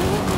Let's go.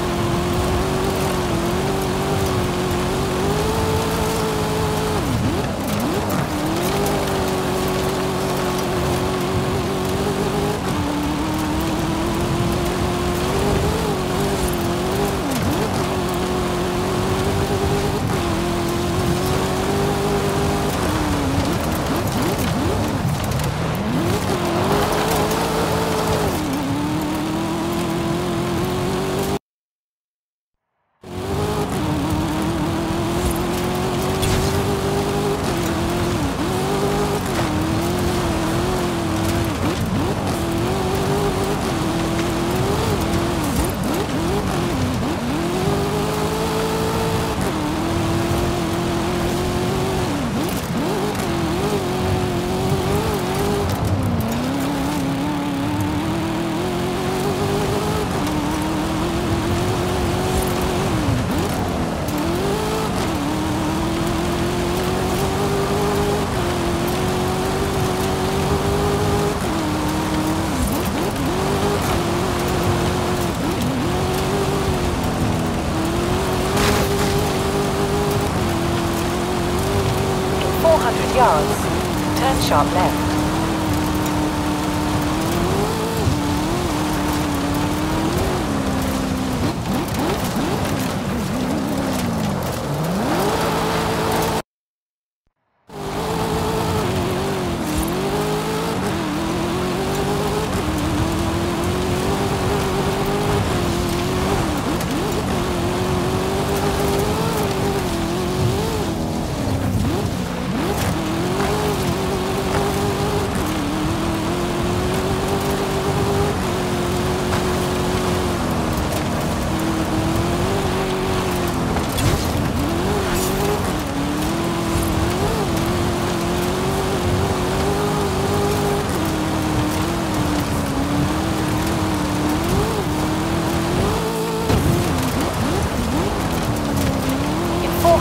yards. Turn sharp left.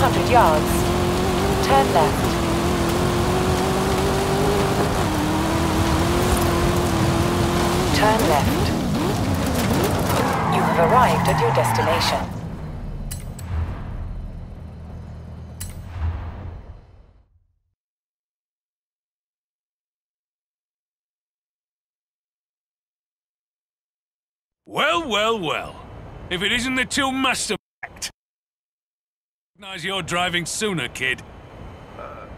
In 400 yards, turn left. Turn left. You have arrived at your destination. Well, well, well. If it isn't the two master. Recognize your driving sooner, kid.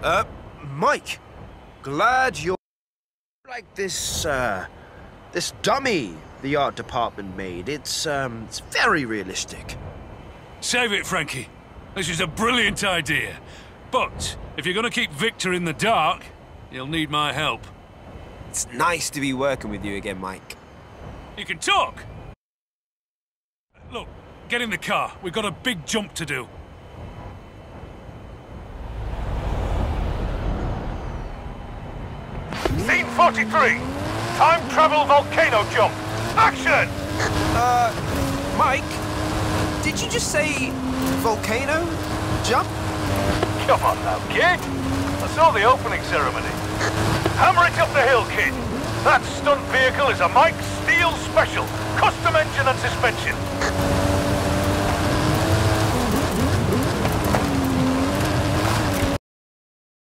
Uh, Mike, glad you're like this, uh, this dummy the art department made. It's, um, it's very realistic. Save it, Frankie. This is a brilliant idea. But if you're gonna keep Victor in the dark, you'll need my help. It's nice to be working with you again, Mike. You can talk. Look, get in the car. We've got a big jump to do. 43. Time travel volcano jump. Action! Uh, Mike, did you just say volcano jump? Come on now, kid. I saw the opening ceremony. Hammer it up the hill, kid. That stunt vehicle is a Mike Steel Special. Custom engine and suspension.